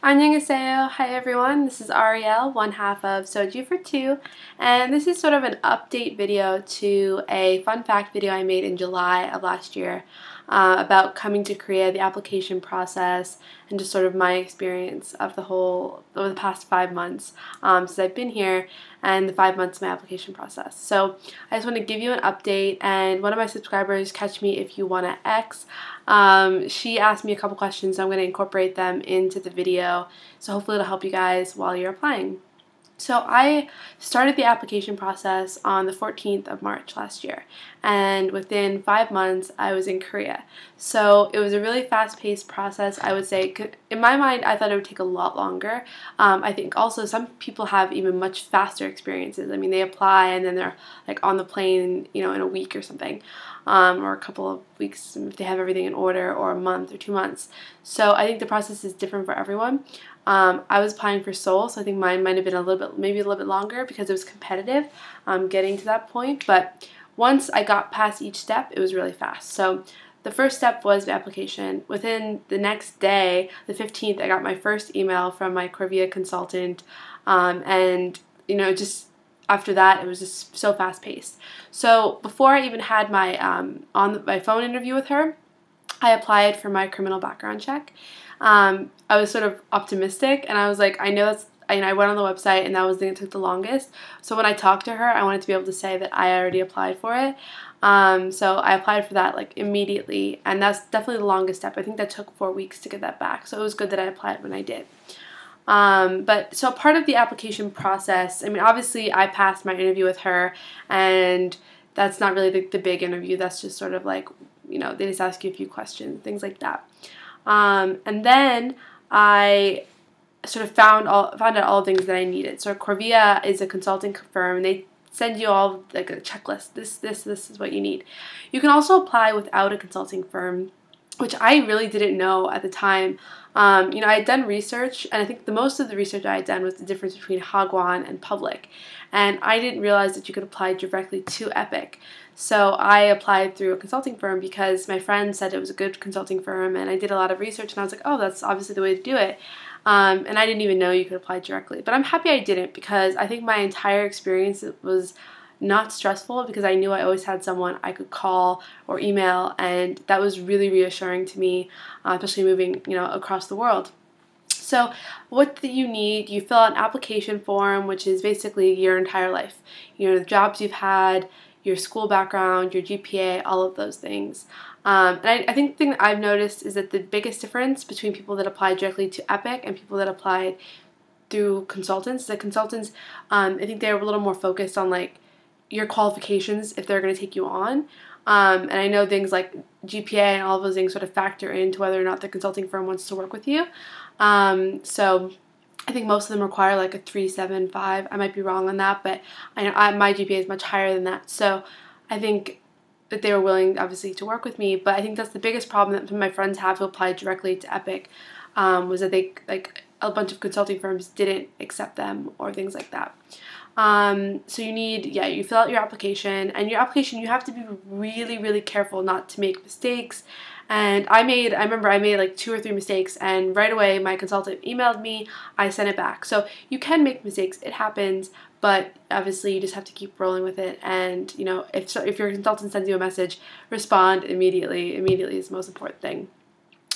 Annyeonghaseyo. Hi everyone, this is Ariel, one half of Soju for Two, and this is sort of an update video to a fun fact video I made in July of last year uh, about coming to Korea, the application process, and just sort of my experience of the whole, over the past five months um, since I've been here, and the five months of my application process. So I just want to give you an update, and one of my subscribers, Catch Me If You Wanna X, um, she asked me a couple questions, so I'm going to incorporate them into the video, so hopefully it'll help you guys while you're applying. So I started the application process on the 14th of March last year, and within five months I was in Korea. So it was a really fast-paced process. I would say, in my mind, I thought it would take a lot longer. Um, I think also some people have even much faster experiences. I mean, they apply and then they're like on the plane, you know, in a week or something, um, or a couple of weeks if they have everything in order, or a month or two months. So I think the process is different for everyone. Um, I was applying for Seoul, so I think mine might have been a little bit, maybe a little bit longer because it was competitive um, getting to that point. But once I got past each step, it was really fast. So the first step was the application. Within the next day, the 15th, I got my first email from my Korvia consultant, um, and you know, just after that, it was just so fast paced. So before I even had my um, on the, my phone interview with her, I applied for my criminal background check um, I was sort of optimistic and I was like, I know that's and I went on the website and that was the thing that took the longest. So when I talked to her, I wanted to be able to say that I already applied for it. Um, so I applied for that like immediately, and that's definitely the longest step. I think that took four weeks to get that back. So it was good that I applied when I did. Um, but so part of the application process, I mean, obviously I passed my interview with her, and that's not really the, the big interview. That's just sort of like, you know, they just ask you a few questions, things like that. Um, and then I sort of found all found out all the things that I needed. So Korvia is a consulting firm. And they send you all like a checklist. This, this, this is what you need. You can also apply without a consulting firm, which I really didn't know at the time. Um, you know, I had done research, and I think the most of the research I had done was the difference between Hagwon and public. And I didn't realize that you could apply directly to EPIK. So I applied through a consulting firm because my friend said it was a good consulting firm, and I did a lot of research, and I was like, oh, that's obviously the way to do it. Um, and I didn't even know you could apply directly. But I'm happy I didn't because I think my entire experience was not stressful because I knew I always had someone I could call or email, and that was really reassuring to me, uh, especially moving you know across the world. So, what do you need? You fill out an application form, which is basically your entire life. You know, the jobs you've had, your school background, your GPA, all of those things. Um, and I, I, think the thing that I've noticed is that the biggest difference between people that apply directly to EPIK and people that applied through consultants, the consultants, um, I think they're a little more focused on like your qualifications if they're going to take you on. Um, and I know things like GPA and all of those things sort of factor into whether or not the consulting firm wants to work with you. Um, so I think most of them require like a 375. I might be wrong on that, but I know I, my GPA is much higher than that. So I think that they were willing, obviously, to work with me. But I think that's the biggest problem that my friends have who applied directly to EPIK um, was that they like a bunch of consulting firms didn't accept them or things like that. Um, so you need, yeah, you fill out your application, and your application you have to be really, really careful not to make mistakes and I made, I remember I made like two or three mistakes, and right away my consultant emailed me, I sent it back. So you can make mistakes, it happens, but obviously you just have to keep rolling with it. And you know, if, if your consultant sends you a message, respond immediately. Immediately is the most important thing.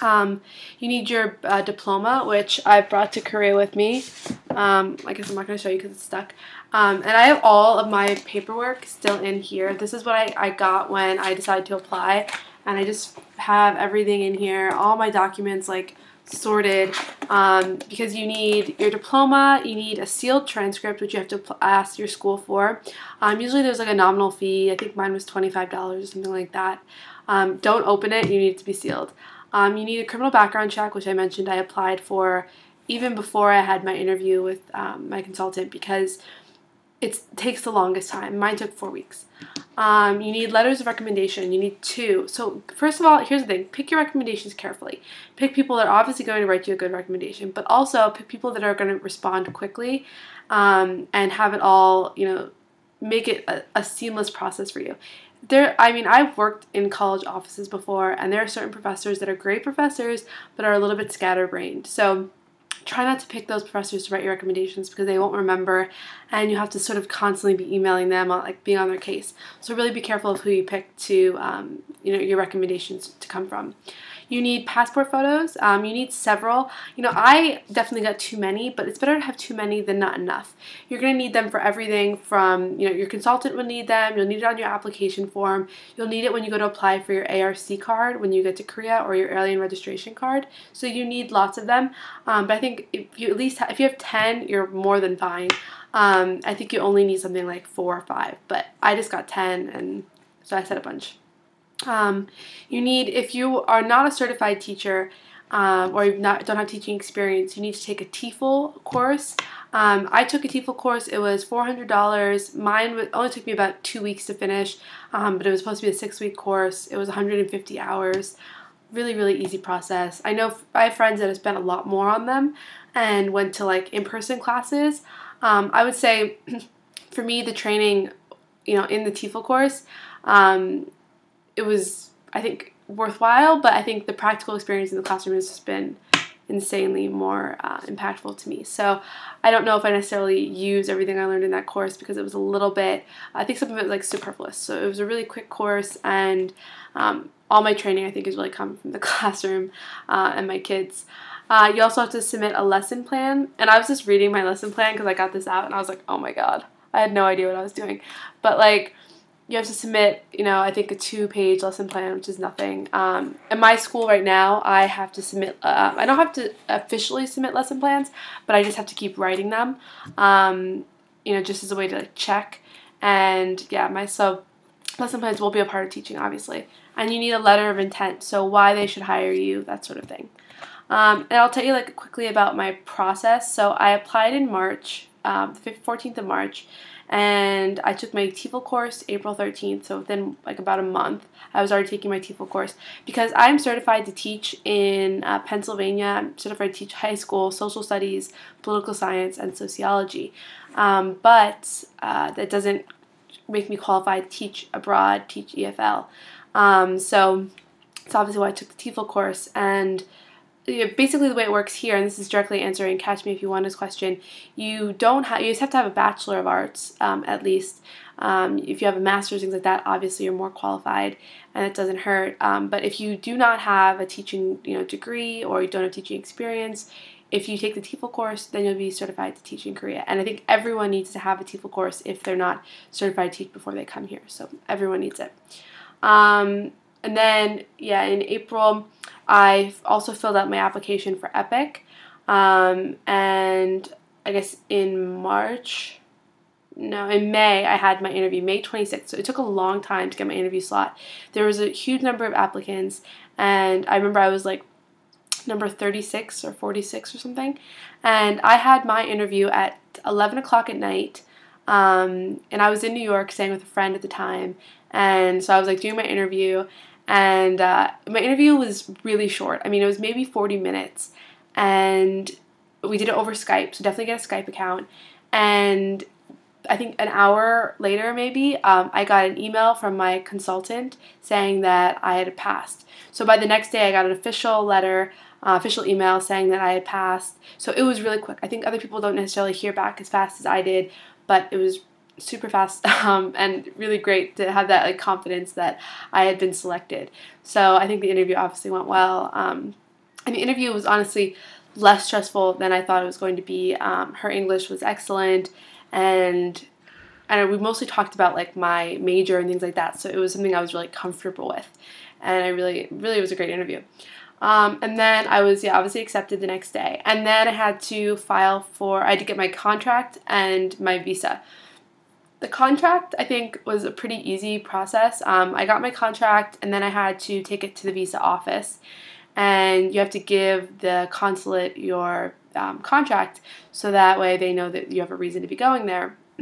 Um, you need your uh, diploma, which I brought to Korea with me. Um, I guess I'm not going to show you because it's stuck. Um, and I have all of my paperwork still in here. This is what I, I got when I decided to apply and I just have everything in here, all my documents like sorted um, because you need your diploma, you need a sealed transcript which you have to ask your school for. Um, usually there's like a nominal fee, I think mine was $25 or something like that. Um, don't open it, you need it to be sealed. Um, you need a criminal background check which I mentioned I applied for even before I had my interview with um, my consultant because it takes the longest time. Mine took four weeks. Um, you need letters of recommendation. You need two. So first of all, here's the thing: pick your recommendations carefully. Pick people that are obviously going to write you a good recommendation, but also pick people that are going to respond quickly, um, and have it all you know, make it a, a seamless process for you. There, I mean, I've worked in college offices before, and there are certain professors that are great professors, but are a little bit scatterbrained. So try not to pick those professors to write your recommendations because they won't remember and you have to sort of constantly be emailing them or like being on their case. So really be careful of who you pick to, um, you know, your recommendations to come from. You need passport photos. Um, you need several. You know, I definitely got too many, but it's better to have too many than not enough. You're going to need them for everything from, you know, your consultant will need them. You'll need it on your application form. You'll need it when you go to apply for your ARC card when you get to Korea or your alien registration card. So you need lots of them. Um, but I think if you at least, if you have 10, you're more than fine. Um, I think you only need something like four or five, but I just got 10 and so I said a bunch. Um, you need, if you are not a certified teacher um, or you not, don't have teaching experience, you need to take a TEFL course. Um, I took a TEFL course. It was $400. Mine only took me about two weeks to finish, um, but it was supposed to be a six-week course. It was 150 hours. Really, really easy process. I know I have friends that have spent a lot more on them and went to like in-person classes. Um, I would say for me, the training, you know, in the TEFL course, um, it was I think worthwhile, but I think the practical experience in the classroom has just been insanely more uh, impactful to me. So I don't know if I necessarily use everything I learned in that course because it was a little bit, I think some of it was like superfluous. So it was a really quick course and um, all my training I think has really come from the classroom uh, and my kids. Uh, you also have to submit a lesson plan and I was just reading my lesson plan because I got this out and I was like, oh my god, I had no idea what I was doing. But like, you have to submit, you know, I think a two-page lesson plan, which is nothing. Um, in my school right now, I have to submit. Uh, I don't have to officially submit lesson plans, but I just have to keep writing them. Um, you know, just as a way to like, check. And yeah, my so lesson plans will be a part of teaching, obviously. And you need a letter of intent, so why they should hire you, that sort of thing. Um, and I'll tell you like quickly about my process. So I applied in March, um, the 14th of March and I took my TEFL course April 13th, so within like about a month, I was already taking my TEFL course because I'm certified to teach in uh, Pennsylvania. I'm certified to teach high school social studies, political science, and sociology. Um, but uh, that doesn't make me qualified to teach abroad, teach EFL. Um, so it's obviously why I took the TEFL course and basically the way it works here, and this is directly answering Catch Me If You Want His question, you don't have, you just have to have a Bachelor of Arts um, at least. Um, if you have a master's, things like that, obviously you're more qualified, and it doesn't hurt. Um, but if you do not have a teaching, you know, degree or you don't have teaching experience, if you take the TEFL course, then you'll be certified to teach in Korea. And I think everyone needs to have a TEFL course if they're not certified to teach before they come here. So everyone needs it. And then, yeah, in April, I also filled out my application for EPIK. Um, and I guess in March, no, in May, I had my interview, May 26th. So it took a long time to get my interview slot. There was a huge number of applicants, and I remember I was like number 36 or 46 or something. And I had my interview at 11 o'clock at night. Um, and I was in New York staying with a friend at the time. And so I was like doing my interview, and uh, my interview was really short. I mean, it was maybe 40 minutes. And we did it over Skype, so definitely get a Skype account. And I think an hour later, maybe, um, I got an email from my consultant saying that I had passed. So by the next day, I got an official letter, uh, official email saying that I had passed. So it was really quick. I think other people don't necessarily hear back as fast as I did, but it was super fast um, and really great to have that like confidence that I had been selected. So I think the interview obviously went well. Um, and the interview was honestly less stressful than I thought it was going to be. Um, her English was excellent, and and we mostly talked about like my major and things like that. So it was something I was really comfortable with, and I really really was a great interview. Um, and then I was yeah obviously accepted the next day, and then I had to file for I had to get my contract and my visa. The contract, I think, was a pretty easy process. Um, I got my contract and then I had to take it to the visa office. And you have to give the consulate your um, contract so that way they know that you have a reason to be going there.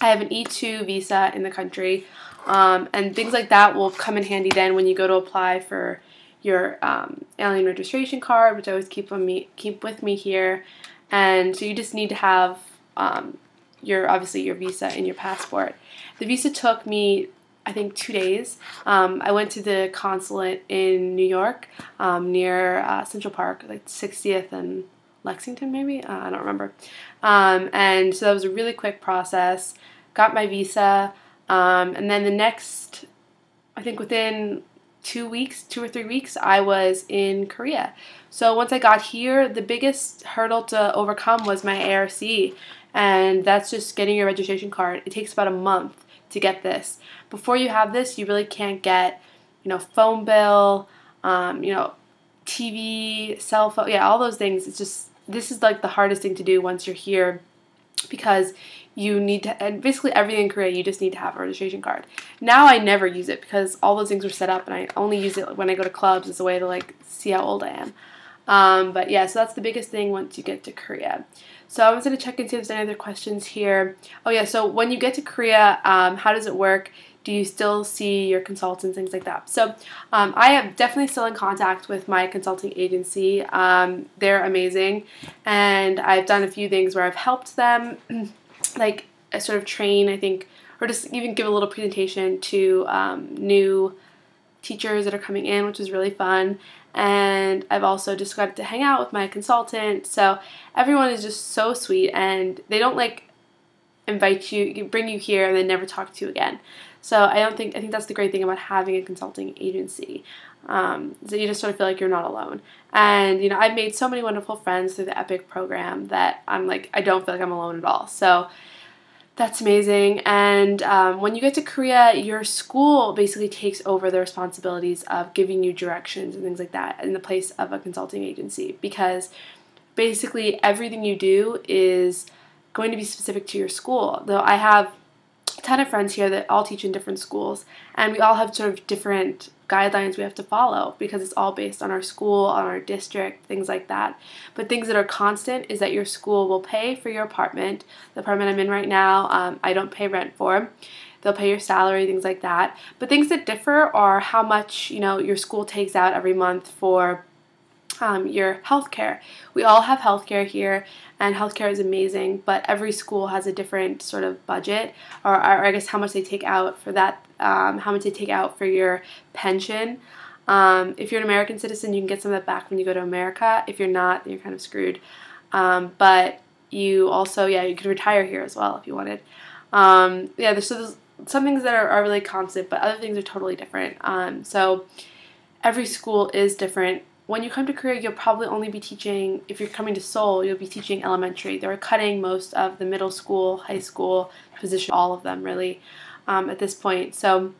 I have an E2 visa in the country, um, and things like that will come in handy then when you go to apply for your um, alien registration card, which I always keep on me keep with me here. And so you just need to have um, your obviously your visa and your passport. The visa took me I think two days. Um, I went to the consulate in New York um, near uh, Central Park, like 60th and Lexington, maybe? Uh, I don't remember. Um, and so that was a really quick process. Got my visa. Um, and then the next, I think within two weeks, two or three weeks, I was in Korea. So once I got here, the biggest hurdle to overcome was my ARC. And that's just getting your registration card. It takes about a month to get this. Before you have this, you really can't get, you know, phone bill, um, you know, TV, cell phone, yeah, all those things. It's just, this is like the hardest thing to do once you're here because you need to, and basically everything in Korea, you just need to have a registration card. Now I never use it because all those things are set up and I only use it when I go to clubs as a way to like see how old I am. Um, but yeah, so that's the biggest thing once you get to Korea. So I was going to check and see if there's any other questions here. Oh yeah, so when you get to Korea, um, how does it work? Do you still see your consultants, things like that? So um, I am definitely still in contact with my consulting agency. Um, they're amazing, and I've done a few things where I've helped them, like I sort of train, I think, or just even give a little presentation to um, new teachers that are coming in, which is really fun. And I've also just got to hang out with my consultant. So everyone is just so sweet, and they don't like invite you, bring you here, and then never talk to you again. So I don't think I think that's the great thing about having a consulting agency. Um, so you just sort of feel like you're not alone. And you know, I've made so many wonderful friends through the EPIK program that I'm like I don't feel like I'm alone at all. So that's amazing. And um, when you get to Korea, your school basically takes over the responsibilities of giving you directions and things like that in the place of a consulting agency because basically everything you do is going to be specific to your school. Though I have a ton of friends here that all teach in different schools, and we all have sort of different guidelines we have to follow because it's all based on our school, on our district, things like that. But things that are constant is that your school will pay for your apartment. The apartment I'm in right now, um, I don't pay rent for. They'll pay your salary, things like that. But things that differ are how much you know your school takes out every month for um, your healthcare. We all have healthcare here, and healthcare is amazing, but every school has a different sort of budget, or, or I guess how much they take out for that, um, how much they take out for your pension. Um, if you're an American citizen, you can get some of that back when you go to America. If you're not, you're kind of screwed. Um, but you also, yeah, you could retire here as well if you wanted. Um, yeah, there's, so there's some things that are, are really constant, but other things are totally different. Um, so every school is different when you come to Korea, you'll probably only be teaching, if you're coming to Seoul, you'll be teaching elementary. They're cutting most of the middle school, high school position, all of them really, um, at this point. So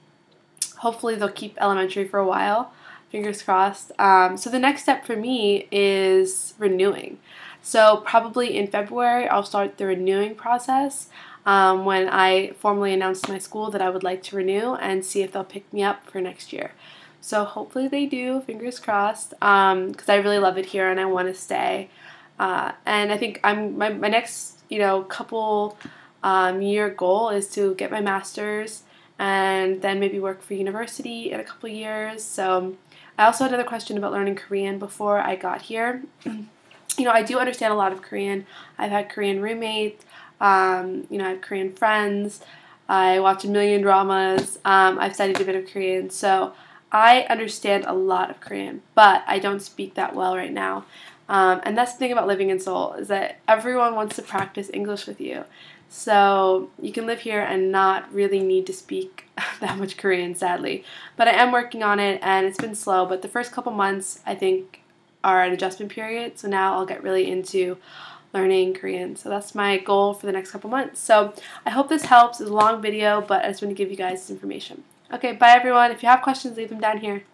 hopefully they'll keep elementary for a while. Fingers crossed. Um, so the next step for me is renewing. So probably in February, I'll start the renewing process. Um, when I formally announce to my school that I would like to renew and see if they'll pick me up for next year. So hopefully they do, fingers crossed, because um, I really love it here and I want to stay. Uh, and I think I'm my, my next you know couple um, year goal is to get my master's and then maybe work for university in a couple years. So I also had another question about learning Korean before I got here. you know, I do understand a lot of Korean. I've had Korean roommates. Um, you know, I have Korean friends. I watch a million dramas. Um, I've studied a bit of Korean, so I understand a lot of Korean, but I don't speak that well right now. Um, and that's the thing about living in Seoul is that everyone wants to practice English with you. So you can live here and not really need to speak that much Korean, sadly. But I am working on it and it's been slow. But the first couple months, I think, are an adjustment period. So now I'll get really into learning Korean. So that's my goal for the next couple months. So I hope this helps. It's a long video, but I just want to give you guys this information. Okay, bye everyone. If you have questions, leave them down here.